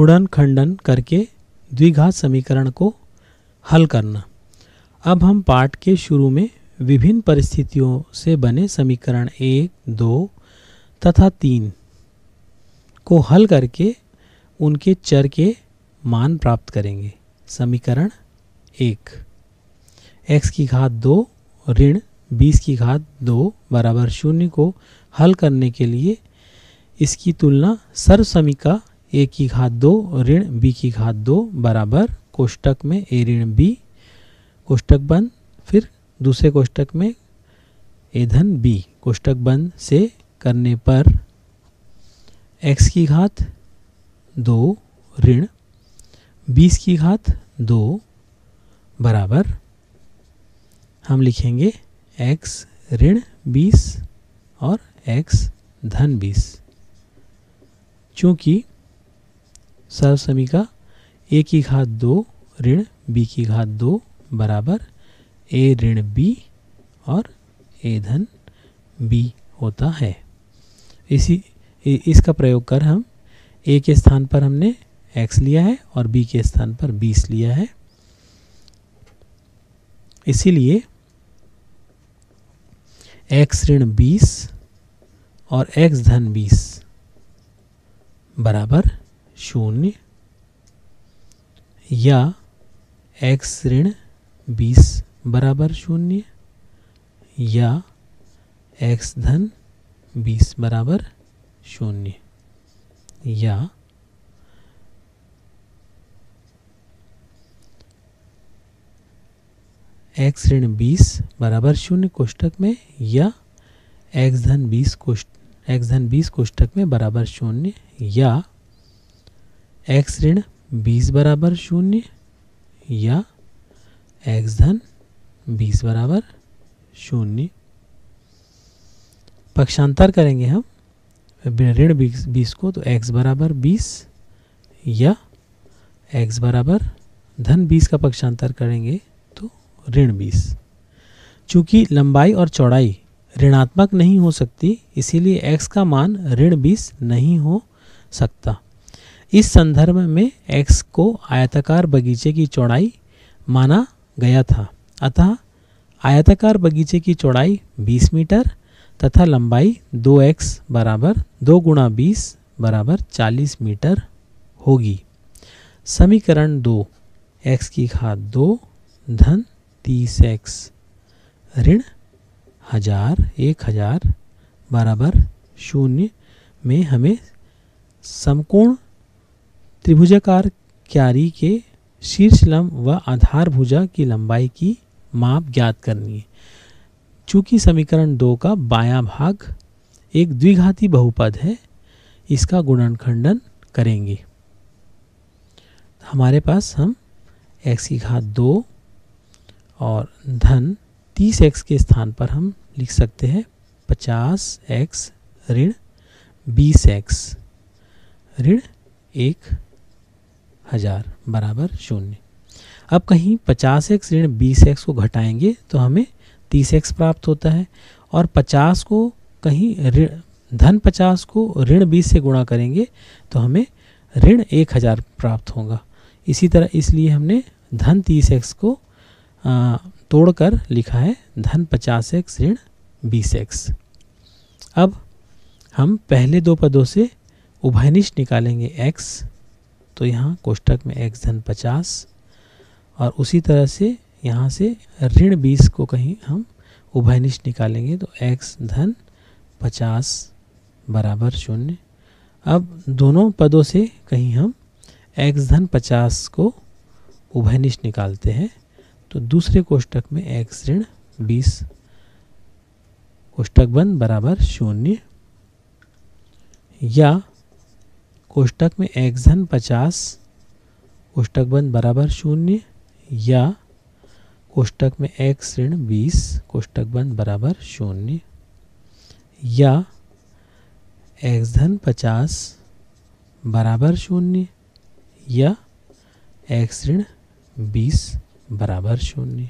गुणन खंडन करके द्विघात समीकरण को हल करना। अब हम पाठ के शुरू में विभिन्न परिस्थितियों से बने समीकरण एक, दो तथा तीन को हल करके उनके चर के मान प्राप्त करेंगे। समीकरण एक। एक्स की घात दो, ऋण बीस की घात दो बराबर शून्य को हल करने के लिए इसकी तुलना सर्व समीका ए की घात दो, ऋण बी की घात दो बराबर कोष्टक में ए ऋण बी कोष्टक बंद फिर दूसरे कोष्टक में ए धन बी कोष्टक बंद से करने पर x की घात दो, ऋण बीस की घात दो बराबर हम लिखेंगे x ऋण बीस और x धन बीस। चूँकि सर्व समीका ए की घात दो, ऋण बी की घात दो बराबर ए ऋण बी और ए धन बी होता है। इसी इसका प्रयोग कर हम ए के स्थान पर हमने एक्स लिया है और बी के स्थान पर 20 लिया है। इसीलिए एक्स ऋण 20 और एक्स धन 20 बराबर शून्य या x ऋण 20 बराबर शून्य या x धन 20 बराबर शून्य या x ऋण 20 बराबर शून्य कोष्टक में या x धन 20 कोष्ट x धन 20 कोष्टक में बराबर शून्य या x ऋण 20 बराबर शून्य या x धन 20 बराबर शून्य। पक्षांतर करेंगे हम ऋण बीस बीस को तो x बराबर बीस या x बराबर धन बीस का पक्षांतर करेंगे तो ऋण बीस। चूँकि लंबाई और चौड़ाई ऋणात्मक नहीं हो सकती, इसीलिए x का मान ऋण बीस नहीं हो सकता। इस संदर्भ में x को आयताकार बगीचे की चौड़ाई माना गया था। अतः आयताकार बगीचे की चौड़ाई 20 मीटर तथा लंबाई 2x बराबर दो गुणा बीस बराबर 40 मीटर होगी। समीकरण दो, x की घात दो, धन तीस एक्स ऋण हज़ार एक हज़ार बराबर शून्य में हमें समकोण त्रिभुजाकार क्यारी के शीर्ष लंब व आधार भुजा की लंबाई की माप ज्ञात करनी है। चूँकि समीकरण दो का बायां भाग एक द्विघाती बहुपद है, इसका गुणनखंडन करेंगे। हमारे पास हम x की घात दो और धन तीस एक्स के स्थान पर हम लिख सकते हैं। पचास एक्स ऋण बीस एक्स ऋण एक हज़ार बराबर शून्य। अब कहीं पचास एक्स ऋण बीस एक्स को घटाएँगे तो हमें तीस एक्स प्राप्त होता है और पचास को कहीं ऋण, धन पचास को ऋण बीस से गुणा करेंगे तो हमें ऋण एक हज़ार प्राप्त होगा। इसी तरह इसलिए हमने धन तीस एक्स को तोड़कर लिखा है धन पचास एक्स ऋण बीस एक्स। अब हम पहले दो पदों से उभयनिष्ठ निकालेंगे x तो यहाँ कोष्टक में एक्स धन पचास और उसी तरह से यहाँ से ऋण बीस को कहीं हम उभयनिष्ठ निकालेंगे तो एक्स धन पचास बराबर शून्य। अब दोनों पदों से कहीं हम एक्स धन पचास को उभयनिष्ठ निकालते हैं तो दूसरे कोष्टक में एक्स ऋण बीस कोष्टक बंद बराबर शून्य। या कोष्टक में x धन पचास कोष्टक बंद बराबर शून्य, या कोष्टक में x ऋण बीस कोष्टक बंद बराबर शून्य, या x धन पचास बराबर शून्य, या x ऋण बीस बराबर शून्य।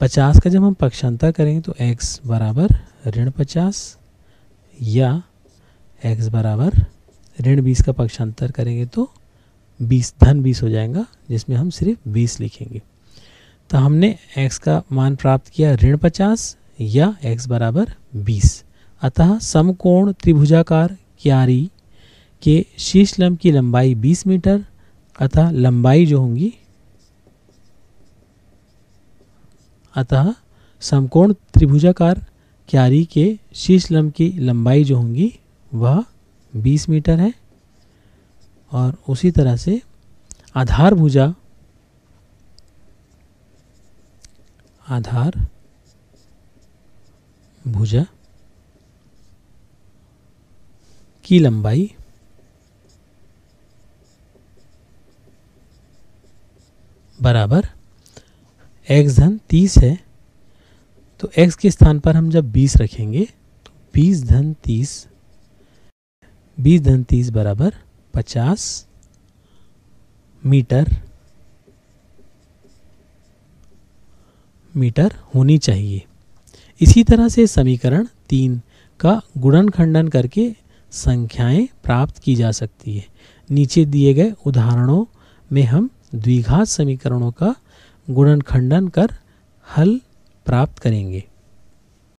पचास का जब हम पक्षांतर करेंगे तो एक्स बराबर ऋण पचास, या एक्स बराबर ऋण बीस का पक्षांतर करेंगे तो बीस, धन बीस हो जाएगा, जिसमें हम सिर्फ़ बीस लिखेंगे। तो हमने x का मान प्राप्त किया ऋण पचास या x बराबर बीस। अतः समकोण त्रिभुजाकार क्यारी के शीर्ष लंब की लंबाई 20 मीटर, अतः लंबाई जो होंगी, अतः समकोण त्रिभुजाकार क्यारी के शीर्ष लंब की लंबाई जो होंगी, वह 20 मीटर है और उसी तरह से आधार भुजा आधार भुजा की लंबाई बराबर x धन तीस है। तो x के स्थान पर हम जब बीस रखेंगे तो बीस धन तीस बीस धन तीस बराबर पचास मीटर मीटर होनी चाहिए। इसी तरह से समीकरण तीन का गुणन खंडन करके संख्याएँ प्राप्त की जा सकती है। नीचे दिए गए उदाहरणों में हम द्विघात समीकरणों का गुणन खंडन कर हल प्राप्त करेंगे।